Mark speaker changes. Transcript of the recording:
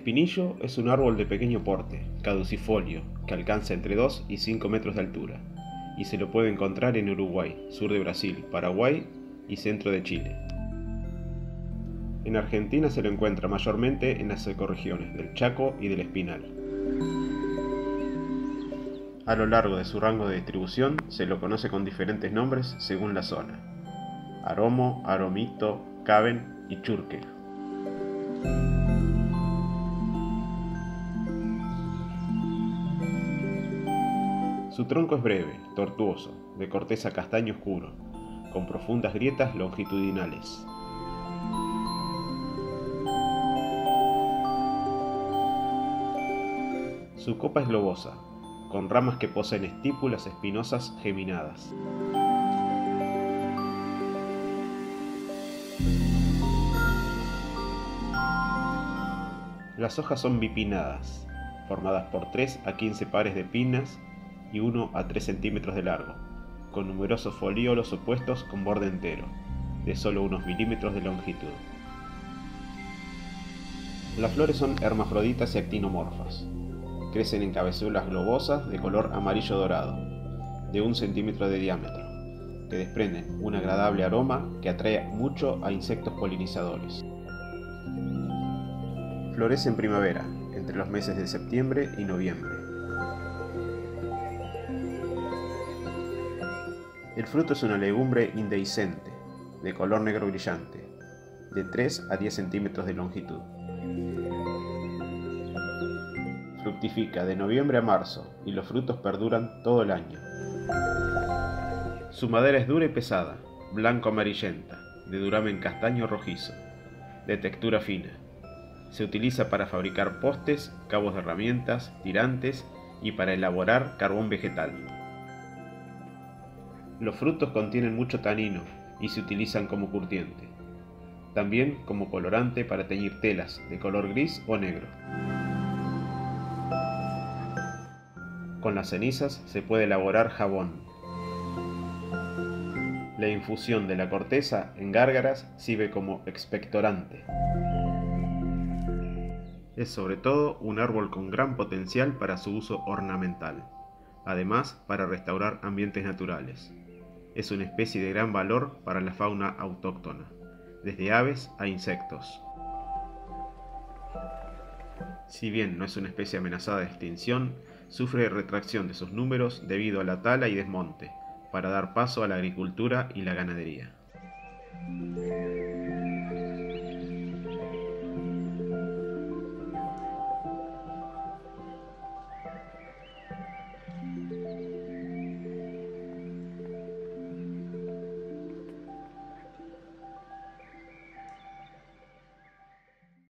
Speaker 1: pinillo es un árbol de pequeño porte, caducifolio, que alcanza entre 2 y 5 metros de altura, y se lo puede encontrar en Uruguay, sur de Brasil, Paraguay y centro de Chile. En Argentina se lo encuentra mayormente en las ecorregiones del Chaco y del Espinal. A lo largo de su rango de distribución se lo conoce con diferentes nombres según la zona. Aromo, aromito, caben y churque. Su tronco es breve, tortuoso, de corteza castaño oscuro, con profundas grietas longitudinales. Su copa es globosa, con ramas que poseen estípulas espinosas geminadas. Las hojas son bipinadas, formadas por 3 a 15 pares de pinas y 1 a 3 centímetros de largo, con numerosos folíolos opuestos con borde entero, de solo unos milímetros de longitud. Las flores son hermafroditas y actinomorfas. Crecen en cabezuelas globosas de color amarillo dorado, de un centímetro de diámetro, que desprenden un agradable aroma que atrae mucho a insectos polinizadores. Florece en primavera, entre los meses de septiembre y noviembre. El fruto es una legumbre indehiscente, de color negro brillante, de 3 a 10 centímetros de longitud. Fructifica de noviembre a marzo y los frutos perduran todo el año. Su madera es dura y pesada, blanco-amarillenta, de duramen castaño rojizo, de textura fina. Se utiliza para fabricar postes, cabos de herramientas, tirantes y para elaborar carbón vegetal. Los frutos contienen mucho tanino y se utilizan como curtiente, también como colorante para teñir telas de color gris o negro. Con las cenizas se puede elaborar jabón. La infusión de la corteza en gárgaras sirve como expectorante. Es sobre todo un árbol con gran potencial para su uso ornamental, además para restaurar ambientes naturales. Es una especie de gran valor para la fauna autóctona, desde aves a insectos. Si bien no es una especie amenazada de extinción, sufre retracción de sus números debido a la tala y desmonte, para dar paso a la agricultura y la ganadería.